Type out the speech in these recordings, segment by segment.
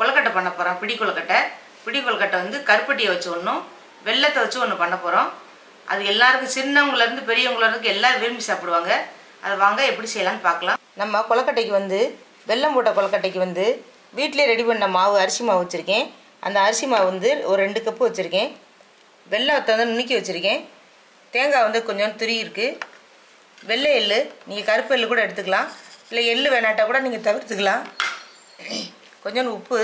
கொலக்கட்டை கொழுக்கட்டை பண்ண போகிறோம் பிடி கொழுக்கட்டை. பிடி கொழுக்கட்டை வந்து கருப்பட்டியை வச்சு ஒன்றும் வெள்ளத்தை வச்சு ஒன்று பண்ண போகிறோம் அது எல்லாருக்கும் சின்னவங்கலேருந்து பெரியவங்கலேருந்து எல்லோரும் விரும்பி சாப்பிடுவாங்க. அது வாங்க எப்படி செய்யலாம்னு பார்க்கலாம். நம்ம கொழுக்கட்டைக்கு வந்து வெல்லம் போட்ட கொழுக்கட்டைக்கு வந்து வீட்டிலே ரெடி பண்ண மாவு அரிசி மாவு வச்சுருக்கேன். அந்த அரிசி மாவு வந்து ஒரு ரெண்டு கப்பு வச்சுருக்கேன். வெள்ளத்தை வந்து நுணுக்கி வச்சுருக்கேன். தேங்காய் வந்து கொஞ்சம் துரி இருக்குது வெள்ளை எள்ளு நீங்கள் கருப்பு எள்ளு கூட எடுத்துக்கலாம். இல்லை எள் வேணாட்டா கூட நீங்கள் தவிர்த்துக்கலாம். கொஞ்சோண்டு உப்பு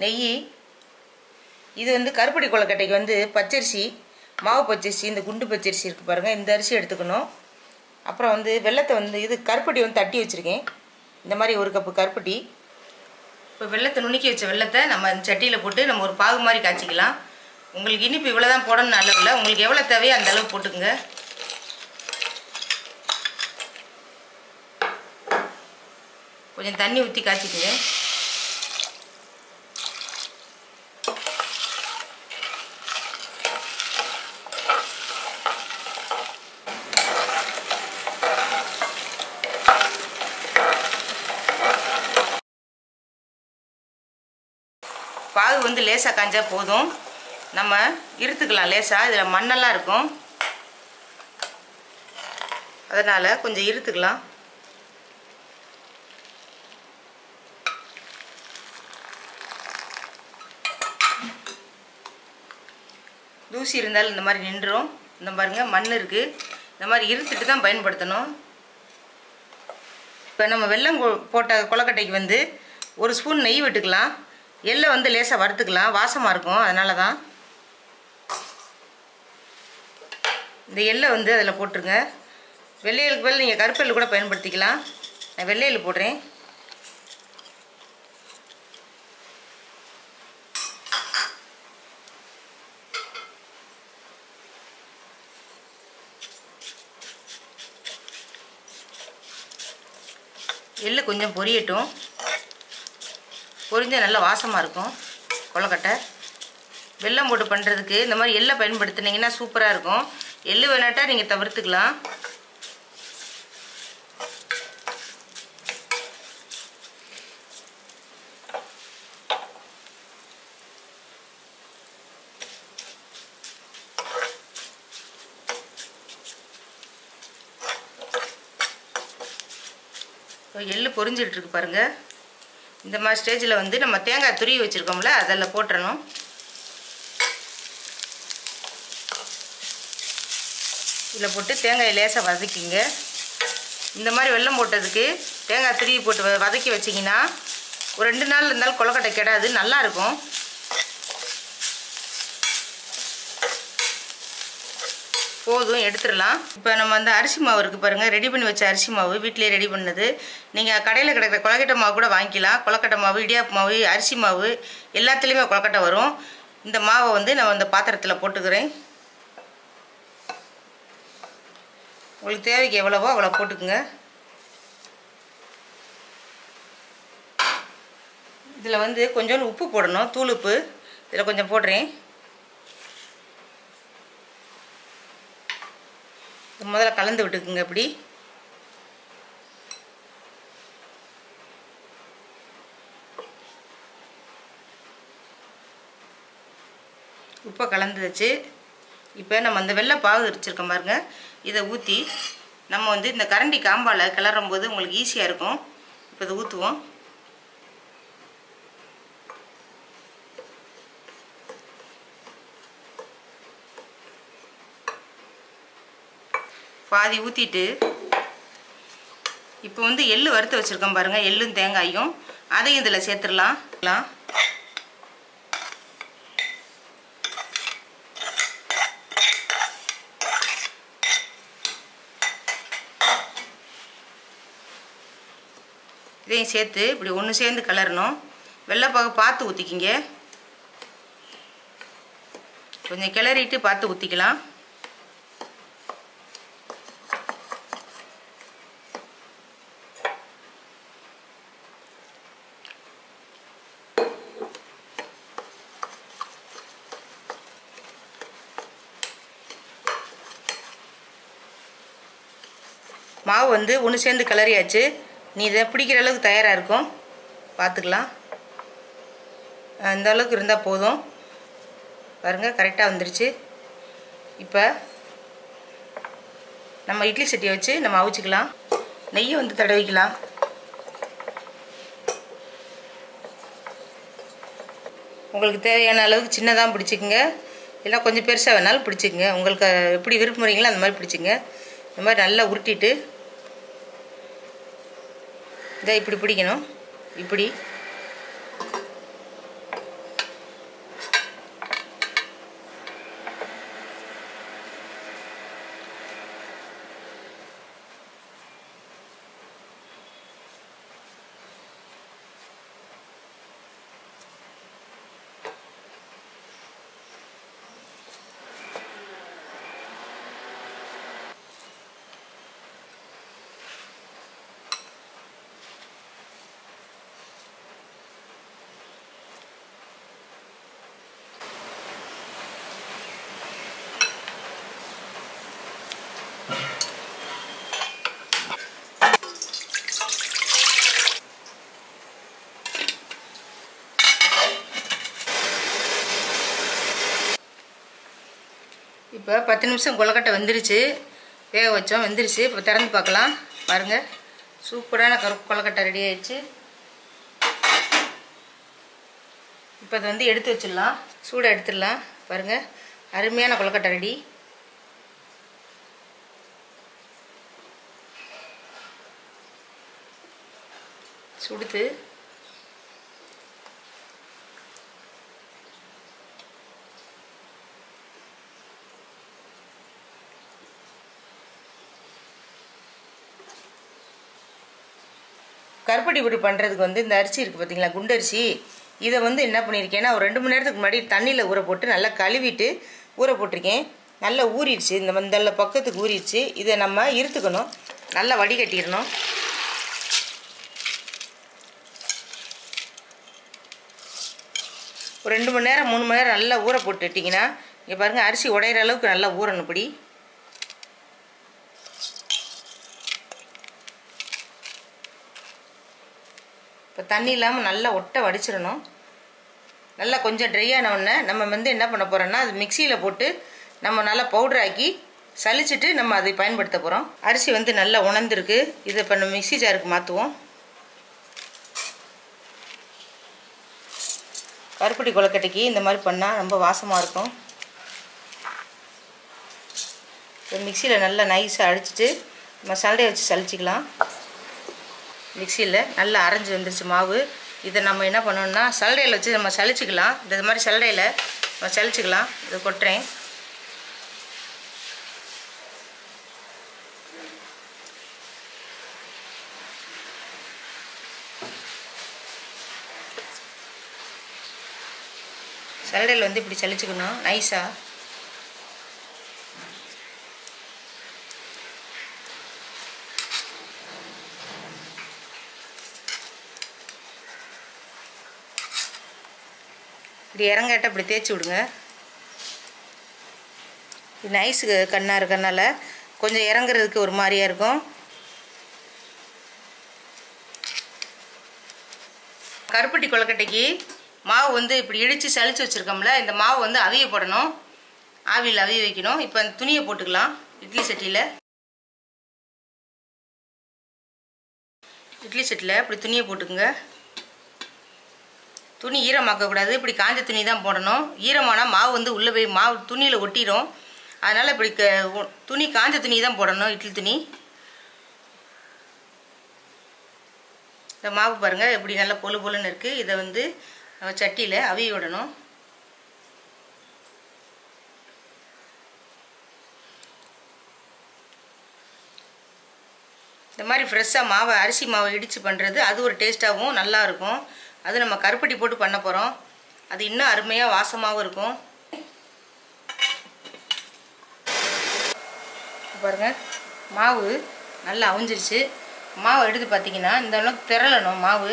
நெய் இது வந்து கருப்படி கொழுக்கட்டைக்கு வந்து பச்சரிசி மாவு பச்சரிசி இந்த குண்டு பச்சரிசி இருக்குது பாருங்கள் இந்த அரிசி எடுத்துக்கணும். அப்புறம் வந்து வெள்ளத்தை வந்து இது கருப்பட்டி வந்து தட்டி வச்சுருக்கேன். இந்த மாதிரி ஒரு கப்பு கருப்பட்டி. இப்போ வெள்ளத்தை நுணுக்கி வச்ச வெள்ளத்தை நம்ம சட்டியில் போட்டு நம்ம ஒரு பாகு மாதிரி காய்ச்சிக்கலாம். உங்களுக்கு இனிப்பு இவ்வளோ தான் போடணும்னு அளவில் இல்லை. உங்களுக்கு எவ்வளோ தேவையோ அந்த அளவு போட்டுக்குங்க. கொஞ்சம் தண்ணி ஊற்றி காய்ச்சிக்குங்க பாகு வந்து லேசாக காஞ்சால் போதும். நம்ம இருத்துக்கலாம் லேசாக இதில் மண்ணெல்லாம் இருக்கும். அதனால் கொஞ்சம் இருத்துக்கலாம். தூசி இருந்தாலும் இந்த மாதிரி நின்றுடும் இந்த பாருங்கள் மண் இருக்குது இந்த மாதிரி இருத்துட்டு தான் பயன்படுத்தணும். இப்போ நம்ம வெள்ளம் கொ- போட்ட கொலக்கட்டைக்கு வந்து ஒரு ஸ்பூன் நெய் விட்டுக்கலாம். எள்ளை வந்து லேசாக வறுத்துக்கலாம். வாசமாக இருக்கும். அதனால தான் இந்த எள்ளை வந்து அதில் போட்டுருங்க. வெள்ளையலுக்கு பதில் நீங்கள் கருப்பெல்லு கூட பயன்படுத்திக்கலாம். நான் வெள்ளையல் போடுறேன். எள்ளு கொஞ்சம் பொரியட்டும். பொரிஞ்சால் நல்லா வாசமாக இருக்கும். கொலக்கட்டை வெல்லம் போட்டு பண்ணுறதுக்கு இந்த மாதிரி எள்ளை பயன்படுத்தினீங்கன்னா சூப்பராக இருக்கும். எள்ளு வேணாட்டா நீங்கள் தவிர்த்துக்கலாம். எள்ளு பொரிஞ்சிட்ருக்கு பாருங்கள் இந்த மாதிரி ஸ்டேஜில் வந்து நம்ம தேங்காய் துருவி வச்சுருக்கோம்ல அதில் போட்டுறணும். இதில் போட்டு தேங்காயை லேசாக வதக்கிங்க. இந்த மாதிரி வெள்ளம் போட்டதுக்கு தேங்காய் துருவி போட்டு வ- வதக்கி வச்சிங்கன்னா ஒரு ரெண்டு நாள் இருந்தாலும் கொலக்கட்டை கெடாது நல்லாயிருக்கும் போதும் எடுத்துடலாம். இப்போ நம்ம அந்த அரிசி மாவு இருக்குது பாருங்கள் ரெடி பண்ணி வச்ச அரிசி மாவு வீட்டிலே ரெடி பண்ணது. நீங்கள் கடையில் கிடைக்கிற கொலக்கட்டை மாவு கூட வாங்கிக்கலாம். கொலக்கட்டை மாவு இடியாப்பு மாவு அரிசி மாவு எல்லாத்துலேயுமே கொலக்கட்டை வரும். இந்த மாவை வந்து நான் இந்த பாத்திரத்தில் போட்டுக்கிறேன். உங்களுக்கு தேவைக்கு எவ்வளவோ அவ்வளோ போட்டுக்குங்க. இதில் வந்து கொஞ்சோண்டு உப்பு போடணும் தூள் உப்பு இதில் கொஞ்சம் போடுறேன். முதல்ல கலந்து விட்டுக்குங்க இப்படி. உப்பை கலந்து வச்சு இப்போ நம்ம அந்த வெள்ளை பாகு வச்சுருக்கோம் பாருங்க. இதை ஊற்றி நம்ம வந்து இந்த கரண்டி காம்பால் கிளறும் போது உங்களுக்கு ஈஸியாக இருக்கும். இப்போ இதை ஊற்றுவோம் பாதி ஊற்றிட்டு இப்போ வந்து எள்ளு வறுத்து வச்சுருக்கோம் பாருங்கள் எள்ளும் தேங்காயும் அதையும் இதில் சேர்த்துடலாம். இதையும் சேர்த்து இப்படி ஒன்று சேர்ந்து கலரணும். வெள்ளைப்பாக பார்த்து ஊற்றிக்கிங்க கொஞ்சம் கிளறிட்டு பார்த்து ஊற்றிக்கலாம் மாவு வந்து ஒன்று சேர்ந்து கிளறியாச்சு. நீ இதை பிடிக்கிற அளவுக்கு தயாராக இருக்கும் பார்த்துக்கலாம் அந்த அளவுக்கு இருந்தால் போதும். பாருங்கள் கரெக்டாக வந்துருச்சு. இப்போ நம்ம இட்லி சட்டியை வச்சு நம்ம அவிச்சிக்கலாம். நெய்யை வந்து தடவிக்கலாம். உங்களுக்கு தேவையான அளவுக்கு சின்னதாக பிடிச்சிக்கங்க. இல்லை கொஞ்சம் பெருசாக வேணாலும் பிடிச்சிக்கங்க. உங்களுக்கு எப்படி விரும்புகிறீங்களோ அந்த மாதிரி பிடிச்சிங்க இந்த மாதிரி நல்லா உருட்டிட்டு இதை இப்படி பிடிக்கணும். இப்படி. இப்போ பத்து நிமிஷம் கொலக்கட்டை வந்துருச்சு. வேக வச்சோம். வெந்துருச்சு. இப்போ திறந்து பார்க்கலாம். பாருங்கள் சூப்பரான கருப்பு கொலக்கட்டை ரெடி ஆயிடுச்சு. இப்போ அதை வந்து எடுத்து வச்சிடலாம். சூடாக எடுத்துடலாம். பாருங்கள் அருமையான கொலக்கட்டை ரெடி சுடுத்து கருப்பட்டி பொடி பண்ணுறதுக்கு வந்து இந்த அரிசி இருக்குது பார்த்தீங்களா குண்டரிசி இதை வந்து என்ன பண்ணியிருக்கேன்னா ஒரு ரெண்டு மணி நேரத்துக்கு முன்னாடி தண்ணியில் ஊற போட்டு நல்லா கழுவிட்டு ஊற போட்டிருக்கேன். நல்லா ஊறிடுச்சு இந்த மந்தல்ல பக்கத்துக்கு ஊறிடுச்சு. இதை நம்ம இருத்துக்கணும் நல்லா வடிகட்டிடணும். ஒரு ரெண்டு மணி நேரம் மூணு மணி நேரம் நல்லா ஊற போட்டுட்டிங்கன்னா இங்கே பாருங்கள் அரிசி உடையிற அளவுக்கு நல்லா ஊறணும் இப்படி. இப்போ தண்ணி இல்லாமல் நல்லா ஒட்ட வடிச்சிடணும். நல்லா கொஞ்சம் ட்ரை ஆன உடனே நம்ம வந்து என்ன பண்ண போகிறோம்னா அது மிக்சியில் போட்டு நம்ம நல்லா பவுடர் ஆக்கி நம்ம அதை பயன்படுத்த போகிறோம் அரிசி வந்து நல்லா உணர்ந்துருக்கு. இதை இப்போ நம்ம மிக்சி ஜாருக்கு மாற்றுவோம் கருப்பட்டி கொலக்கட்டைக்கு இந்த மாதிரி பண்ணால் ரொம்ப வாசமாக இருக்கும். மிக்சியில் நல்லா நைஸாக அடிச்சிட்டு நம்ம சண்டையை வச்சு சலிச்சிக்கலாம் மிக்சியில் நல்லா அரைஞ்சி வந்துருச்சு மாவு. இதை நம்ம என்ன பண்ணணுன்னா சல்லடையில் வச்சு நம்ம சலிச்சிக்கலாம் இந்த மாதிரி சல்லடையில் நம்ம சலிச்சிக்கலாம் இதை கொட்டுறேன். சல்லடையில் வந்து இப்படி சளிச்சிக்கணும். நைஸாக இப்படி இறங்காட்ட இப்படி தேய்ச்சி விடுங்க. இது நைஸு கண்ணாக இருக்கனால கொஞ்சம் இறங்குறதுக்கு ஒரு மாதிரியாக இருக்கும். கருப்பட்டி கொழுக்கட்டைக்கு மாவு வந்து இப்படி இடித்து சளிச்சு வச்சுருக்கோம்ல இந்த மாவு வந்து அவிய போடணும். ஆவியில் அவிய வைக்கணும். இப்போ அந்த துணியை போட்டுக்கலாம் இட்லி சட்டியில். இட்லி சட்டியில் இப்படி துணியை போட்டுக்குங்க. துணி ஈரமாக்கக்கூடாது இப்படி காஞ்ச துணி தான் போடணும். ஈரமானால் மாவு வந்து உள்ளே போய் மாவு துணியில் ஒட்டிடும் அதனால் இப்படி க துணி காஞ்ச துணி தான் போடணும் இட்லி துணி. இந்த மாவு பாருங்கள் எப்படி நல்லா பொழு பொழுன்னு இருக்குது இதை வந்து நம்ம சட்டியில் அவிய விடணும். இந்த மாதிரி ஃப்ரெஷ்ஷாக மாவை அரிசி மாவை இடித்து பண்ணுறது அது ஒரு டேஸ்ட்டாகவும் நல்லாயிருக்கும் அது நம்ம கருப்பட்டி போட்டு பண்ண போகிறோம் அது இன்னும் அருமையாக வாசமாகவும் இருக்கும். பாருங்க மாவு நல்லா அவிஞ்சிருச்சு. மாவு எடுத்து பார்த்தீங்கன்னா இந்த அளவுக்கு திரளணும் மாவு.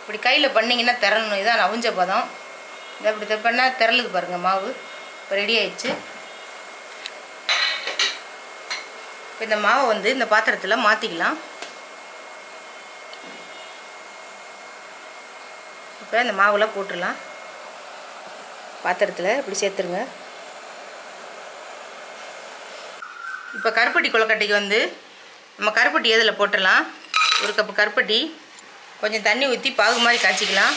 இப்படி கையில் பண்ணிங்கன்னா திரளணும். இதான் அவிஞ்ச பதம். இதை இப்படி இதை பண்ணால் திரளுது பாருங்கள் மாவு. இப்போ ரெடி ஆயிடுச்சு. இப்போ இந்த மாவை வந்து இந்த பாத்திரத்தில் மாற்றிக்கலாம் இப்போ இந்த மாவுலாம் போட்டுடலாம். பாத்திரத்தில் இப்படி சேர்த்துருங்க. இப்போ கருப்பட்டி கொலக்கட்டைக்கு வந்து நம்ம கருப்பட்டி எதில் போட்டுடலாம்? ஒரு கப்பு கருப்பட்டி கொஞ்சம் தண்ணி ஊற்றி பாகு மாதிரி காய்ச்சிக்கலாம்.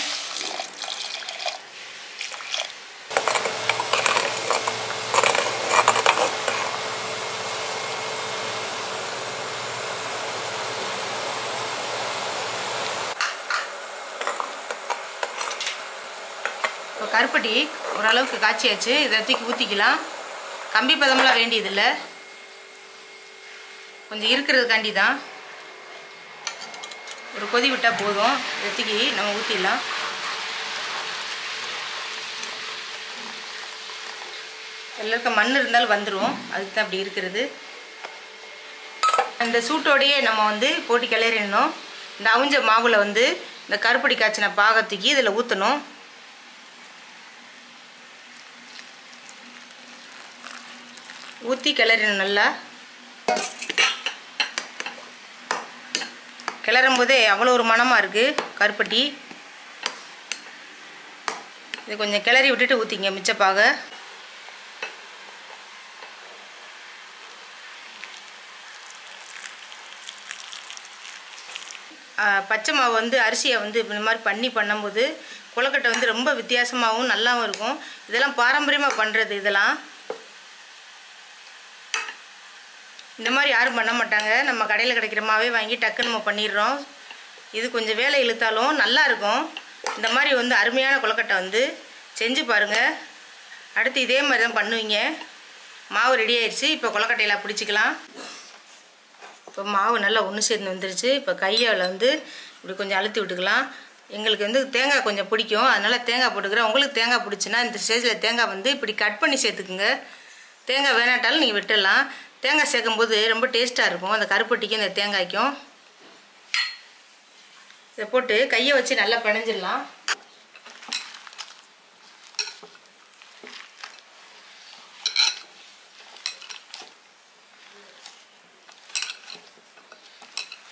இப்போ கருப்பட்டி ஓரளவுக்கு காய்ச்சியாச்சு. இதை தூக்கி ஊற்றிக்கலாம் கம்பி பதம்லாம் வேண்டியதில்லை. கொஞ்சம் இருக்கிறதுக்காண்டி தான் ஒரு கொதி விட்டால் போதும். இதை தூக்கி நம்ம ஊற்றிடலாம் எல்லாருக்கும் மண் இருந்தாலும் வந்துடும் அதுக்கு தான் அப்படி இருக்கிறது. அந்த சூட்டோடையே நம்ம வந்து போட்டு கிளறிடணும். இந்த அவிஞ்ச மாவில் வந்து இந்த கருப்படி காய்ச்சின பாகத்துக்கு இதில் ஊற்றணும் ஊற்றி கிளறணும் நல்லா. கிளறும் போதே அவ்வளோ ஒரு மணமாக இருக்குது கருப்பட்டி. இது கொஞ்சம் கிளறி விட்டுட்டு ஊற்றிங்க மிச்சப்பாக. பச்சை மாவு வந்து அரிசியை வந்து இந்த மாதிரி பண்ணி பண்ணும்போது குளக்கட்டை வந்து ரொம்ப வித்தியாசமாகவும் நல்லாவும் இருக்கும். இதெல்லாம் பாரம்பரியமாக பண்ணுறது இதெல்லாம். இந்த மாதிரி யாரும் பண்ண மாட்டாங்க. நம்ம கடையில் கிடைக்கிற மாவே வாங்கி டக்குன்னு நம்ம பண்ணிடுறோம். இது கொஞ்சம் வேலை இழுத்தாலும் நல்லா இருக்கும். இந்த மாதிரி வந்து அருமையான கொழுக்கட்டை வந்து செஞ்சு பாருங்கள் அடுத்து இதே மாதிரி தான் பண்ணுவீங்க. மாவு ரெடி ஆயிடுச்சு. இப்போ கொலக்கட்டையில் பிடிச்சிக்கலாம். இப்போ மாவு நல்லா ஒன்று சேர்ந்து வந்துருச்சு. இப்போ கையால் வந்து இப்படி கொஞ்சம் அழுத்தி விட்டுக்கலாம். எங்களுக்கு வந்து தேங்காய் கொஞ்சம் பிடிக்கும். அதனால் தேங்காய் போட்டுக்கிறேன். உங்களுக்கு தேங்காய் பிடிச்சின்னா இந்த ஸ்டேஜில் தேங்காய் வந்து இப்படி கட் பண்ணி சேர்த்துக்குங்க. தேங்காய் வேணாட்டாலும் நீங்கள் விட்டுடலாம். தேங்காய் சேர்க்கும்போது ரொம்ப டேஸ்ட்டாக இருக்கும். அந்த கருப்பட்டிக்கும் இந்த தேங்காய்க்கும். இதை போட்டு கையை வச்சு நல்லா பிணைஞ்சிடலாம்.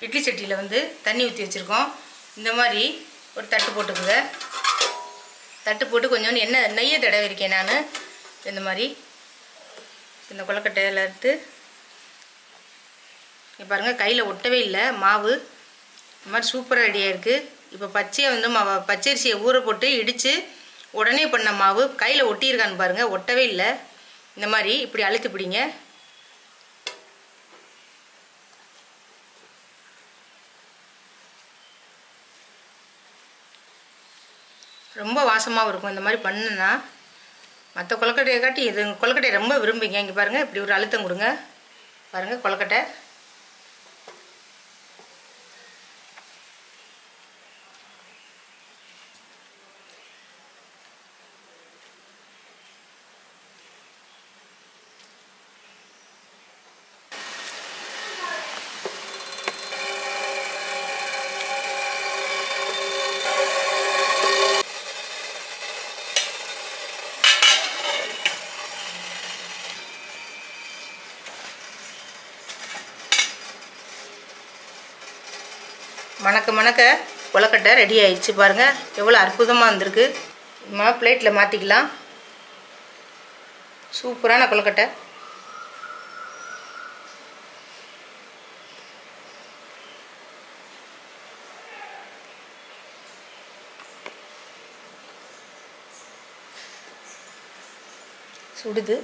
இட்லி சட்டியில் வந்து தண்ணி ஊற்றி வச்சுருக்கோம். இந்த மாதிரி ஒரு தட்டு போட்டுக்குங்க. தட்டு போட்டு கொஞ்சோண்டு எண்ணெய் நெய்யை தடவை இருக்கேன் நான். இந்த மாதிரி. இந்த கொலக்கட்டையில் எடுத்து இங்கே பாருங்கள் கையில் ஒட்டவே இல்லை மாவு. இந்த மாதிரி சூப்பராக ரெடியாக இருக்குது இப்போ பச்சையை வந்து மாவை பச்சரிசியை ஊற போட்டு இடித்து உடனே பண்ண மாவு. கையில் ஒட்டியிருக்கான்னு பாருங்கள் ஒட்டவே இல்லை. இந்த மாதிரி இப்படி அழுத்து பிடிங்க. ரொம்ப வாசமாகவும் இருக்கும் இந்த மாதிரி பண்ணுனா. மற்ற கொலக்கட்டையை காட்டி இது கொலக்கட்டையை ரொம்ப விரும்புங்க இங்கே பாருங்கள் இப்படி ஒரு அழுத்தம் கொடுங்க. பாருங்கள் கொலக்கட்டை மணக்க மணக்க கொலக்கட்டை ரெடி ஆயிடுச்சு பாருங்கள் எவ்வளோ அற்புதமாக வந்திருக்கு. நம்ம பிளேட்டில் மாற்றிக்கலாம் சூப்பரான கொலக்கட்டை சுடுது.